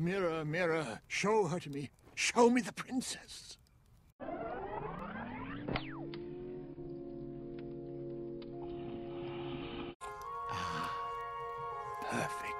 Mirror, mirror, show her to me. Show me the princess. Ah, perfect.